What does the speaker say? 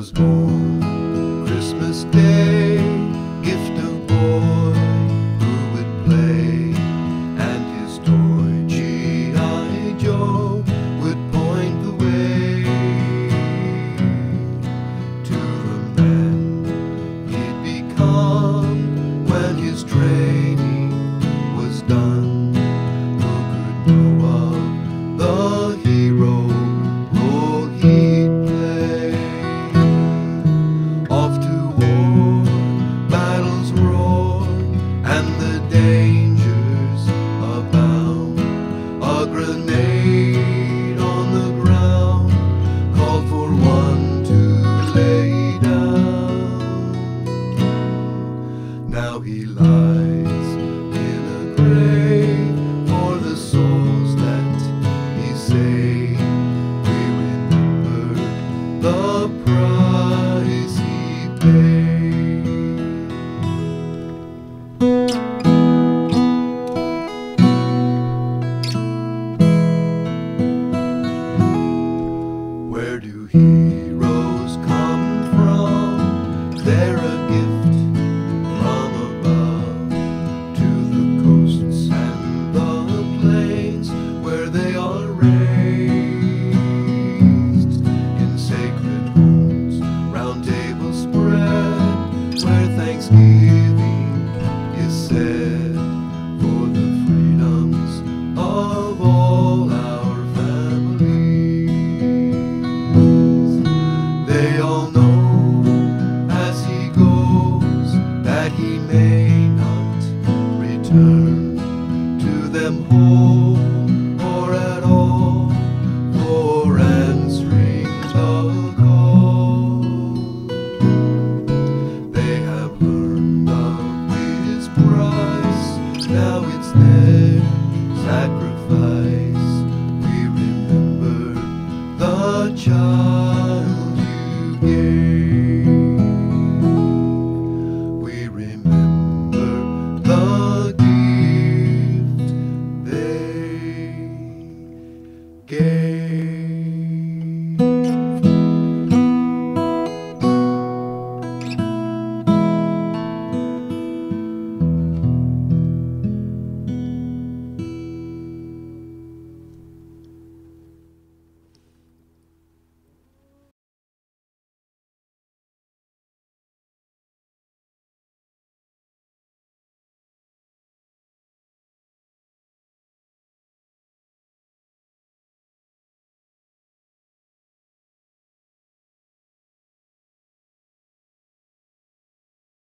was born Christmas Day. He lies in a grave for the souls that he saved. We remember the price he paid. Where do heroes thanksgiving is said for the freedoms of all our families. They all know as he goes that he may not return.